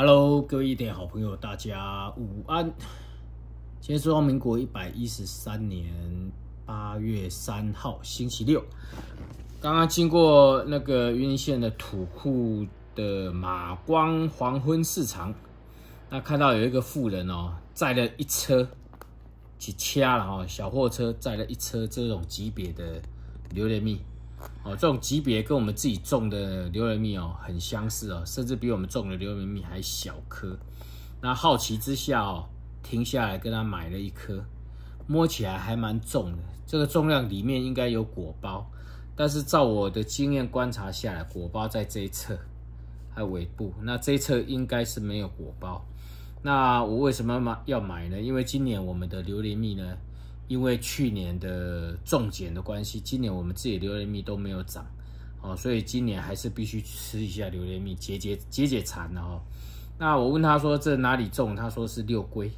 Hello，各位一点好朋友，大家午安。今天是民国一百一十三年八月三号，星期六。刚刚经过那个云林县的土库的马光黄昏市场，那看到有一个富人哦，载了一车，几掐了哈，小货车载了一车这种级别的榴莲蜜。哦，这种级别跟我们自己种的榴莲蜜哦很相似哦，甚至比我们种的榴莲蜜还小颗。那好奇之下哦，停下来跟他买了一颗，摸起来还蛮重的。这个重量里面应该有果包，但是照我的经验观察下来，果包在这一侧，还有尾部。那这一侧应该是没有果包。那我为什么买要买呢？因为今年我们的榴莲蜜呢？因为去年的重减的关系，今年我们自己榴莲蜜都没有涨，哦，所以今年还是必须吃一下榴莲蜜解解解解馋的哦。那我问他说这哪里种？他说是六龟，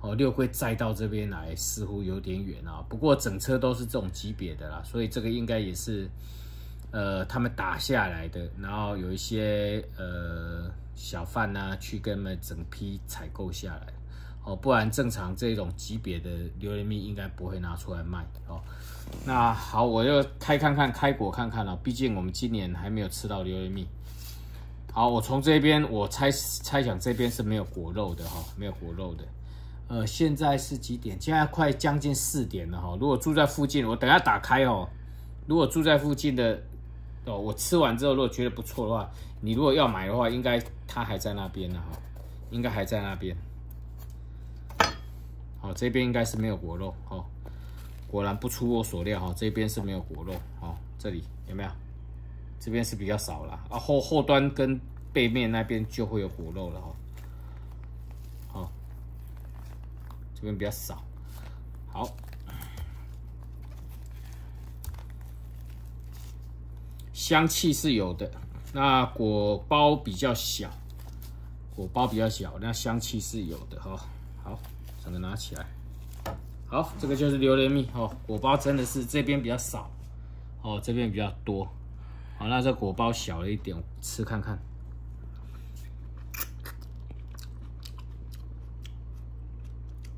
哦，六龟再到这边来似乎有点远啊。不过整车都是这种级别的啦，所以这个应该也是呃他们打下来的，然后有一些呃小贩呢去跟他们整批采购下来。哦，不然正常这种级别的榴莲蜜应该不会拿出来卖哦。那好，我就开看看，开果看看了。毕竟我们今年还没有吃到榴莲蜜。好，我从这边我猜猜想这边是没有果肉的哈，没有果肉的。呃，现在是几点？现在快将近四点了哈。如果住在附近，我等下打开哦。如果住在附近的哦，我吃完之后如果觉得不错的话，你如果要买的话，应该它还在那边呢哈，应该还在那边。好，这边应该是没有果肉哦。果然不出我所料哈，这边是没有果肉哦。这里有没有？这边是比较少了啊。后后端跟背面那边就会有果肉了哈。好，这边比较少。好，香气是有的，那果包比较小，果包比较小，那香气是有的哈。好。整个拿起来，好，这个就是榴莲蜜哦。果包真的是这边比较少哦，这边比较多。好，那这果包小了一点，吃看看，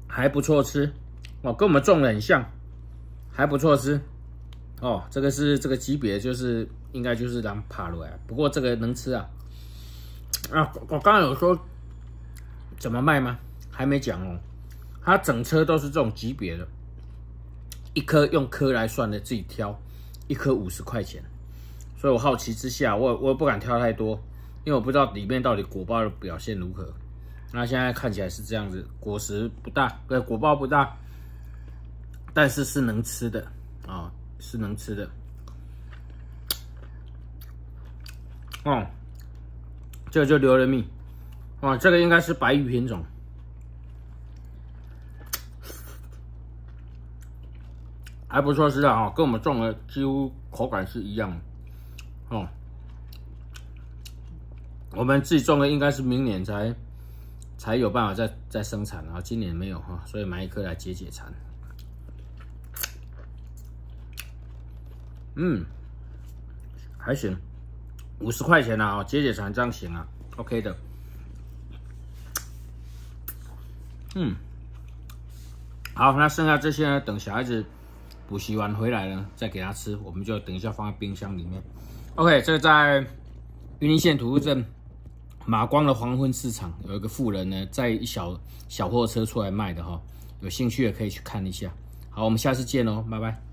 还不错吃哦，跟我们种的很像，还不错吃哦。这个是这个级别，就是应该就是让爬落来，不过这个能吃啊。啊，我刚刚有说怎么卖吗？还没讲哦。它整车都是这种级别的，一颗用颗来算的，自己挑，一颗五十块钱。所以我好奇之下，我我也不敢挑太多，因为我不知道里面到底果包的表现如何。那现在看起来是这样子，果实不大，对，果包不大，但是是能吃的啊，是能吃的。哦，这个就榴莲蜜，哦，这个应该是白玉品种。还不错吃的啊，跟我们种的几乎口感是一样哦。我们自己种的应该是明年才才有办法再再生产，然后今年没有哈，所以买一颗来解解馋。嗯，还行，五十块钱啊，解解馋这样行啊，OK 的。嗯，好，那剩下这些呢，等小孩子。补习完回来呢，再给他吃，我们就等一下放在冰箱里面。OK，这在云林县土库镇马光的黄昏市场有一个富人呢，在一小小货车出来卖的哈，有兴趣的可以去看一下。好，我们下次见喽，拜拜。